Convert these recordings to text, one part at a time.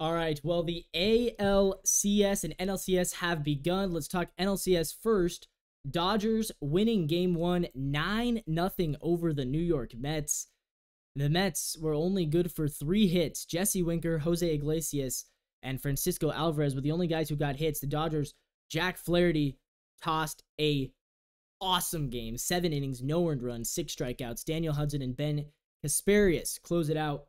All right. Well, the ALCS and NLCS have begun. Let's talk NLCS first. Dodgers winning game one 9 0 over the New York Mets. The Mets were only good for three hits. Jesse Winker, Jose Iglesias, and Francisco Alvarez were the only guys who got hits. The Dodgers, Jack Flaherty tossed a awesome game. Seven innings, no earned runs, six strikeouts. Daniel Hudson and Ben Casparius close it out.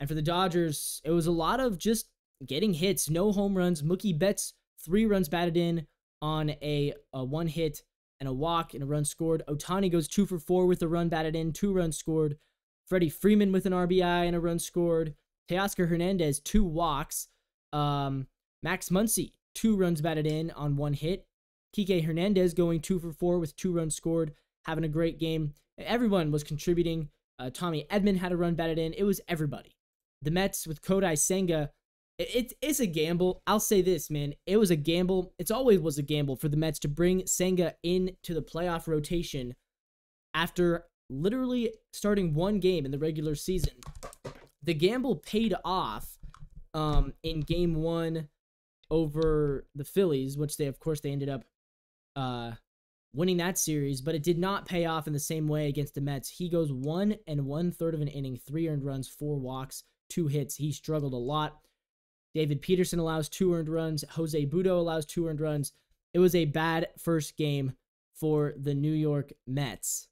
And for the Dodgers, it was a lot of just getting hits, no home runs. Mookie Betts, three runs batted in on a, a one hit and a walk and a run scored. Ohtani goes two for four with a run batted in, two runs scored. Freddie Freeman with an RBI and a run scored. Teoscar Hernandez, two walks. Um, Max Muncy, two runs batted in on one hit. Kike Hernandez going two for four with two runs scored, having a great game. Everyone was contributing. Uh, Tommy Edman had a run batted in. It was everybody. The Mets with Kodai Senga, it, it's a gamble. I'll say this, man. It was a gamble. It's always was a gamble for the Mets to bring Senga into the playoff rotation after literally starting one game in the regular season. The gamble paid off um, in game one over the Phillies, which they, of course, they ended up uh, winning that series, but it did not pay off in the same way against the Mets. He goes one and one third of an inning, three earned runs, four walks, two hits. He struggled a lot. David Peterson allows two earned runs. Jose Butto allows two earned runs. It was a bad first game for the New York Mets.